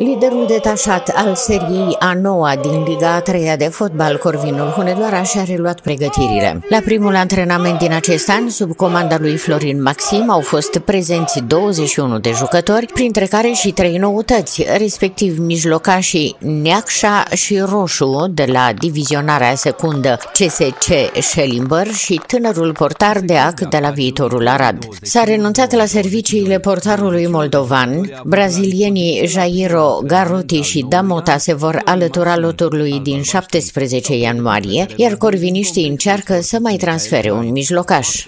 Liderul detașat al seriei a noua din Liga a treia de fotbal, Corvinul Hunedoara, și-a reluat pregătirile. La primul antrenament din acest an, sub comanda lui Florin Maxim, au fost prezenți 21 de jucători, printre care și trei noutăți, respectiv mijlocașii Neacșa și Roșu de la divizionarea secundă CSC Schellimber și tânărul portar Deac de la viitorul Arad. S-a renunțat la serviciile portarului moldovan, brazilienii Jairo Garuti și Damota se vor alătura lotului din 17 ianuarie, iar corviniștii încearcă să mai transfere un mijlocaș.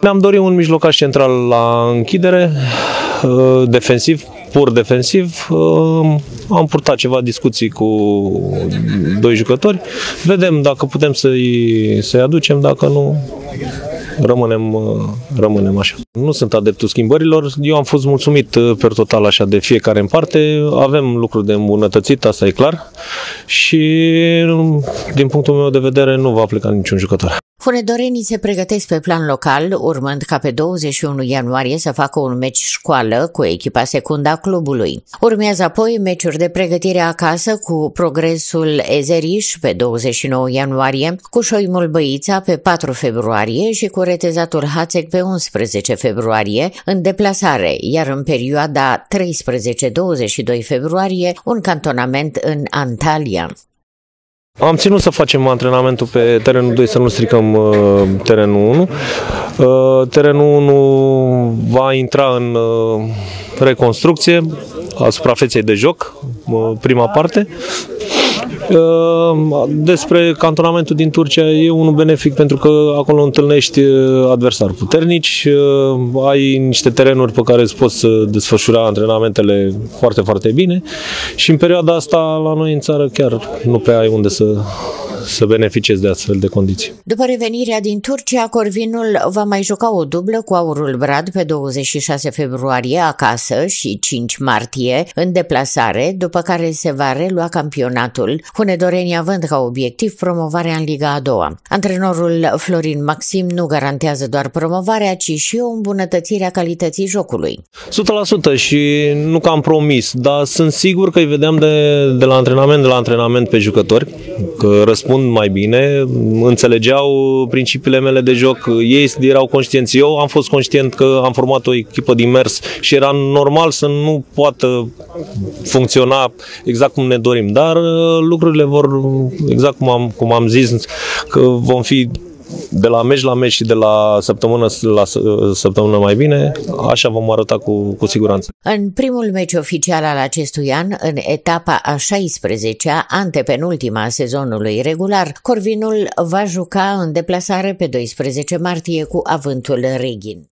Ne-am dorit un mijlocaș central la închidere, uh, defensiv, pur defensiv. Uh, am purtat ceva discuții cu doi jucători. Vedem dacă putem să-i, să-i aducem, dacă nu, rămânem, uh, rămânem așa. Nu sunt adeptul schimbărilor, eu am fost mulțumit uh, per total așa de fiecare în parte, avem lucruri de îmbunătățit, asta e clar și din punctul meu de vedere nu va pleca niciun jucător. Hunedorenii se pregătesc pe plan local, urmând ca pe 21 ianuarie să facă un meci școală cu echipa secundă a clubului. Urmează apoi meciuri de pregătire acasă cu progresul Ezeriș pe 29 ianuarie, cu Șoimul Băița pe 4 februarie și cu retezatul Hațec pe 11 februarie, în deplasare, iar în perioada 13-22 februarie un cantonament în Antalya. Am ținut să facem antrenamentul pe terenul 2, să nu stricăm uh, terenul 1. Uh, terenul 1 va intra în uh, reconstrucție a suprafeței de joc, uh, prima parte. Uh, despre cantonamentul din Turcia e unul benefic pentru că acolo întâlnești uh, adversari puternici, uh, ai niște terenuri pe care îți poți desfășura antrenamentele foarte, foarte bine și în perioada asta la noi în țară chiar nu prea ai unde să să beneficiezi de astfel de condiții. După revenirea din Turcia, Corvinul va mai juca o dublă cu Aurul Brad pe 26 februarie acasă și 5 martie în deplasare, după care se va relua campionatul, Hunedorenii având ca obiectiv promovarea în Liga a doua. Antrenorul Florin Maxim nu garantează doar promovarea, ci și o îmbunătățire a calității jocului. 100% și nu că am promis, dar sunt sigur că îi vedeam de, de la antrenament de la antrenament pe jucători, că răspund răspund mai bine, înțelegeau principiile mele de joc, ei erau conștienți, eu am fost conștient că am format o echipă din mers și era normal să nu poată funcționa exact cum ne dorim, dar uh, lucrurile vor, exact cum am, cum am zis, că vom fi de la meci la meci și de la săptămână la săptămână mai bine, așa vom arăta cu, cu siguranță. În primul meci oficial al acestui an, în etapa a 16-a, antepenultima sezonului regular, Corvinul va juca în deplasare pe 12 martie cu avântul Reghin.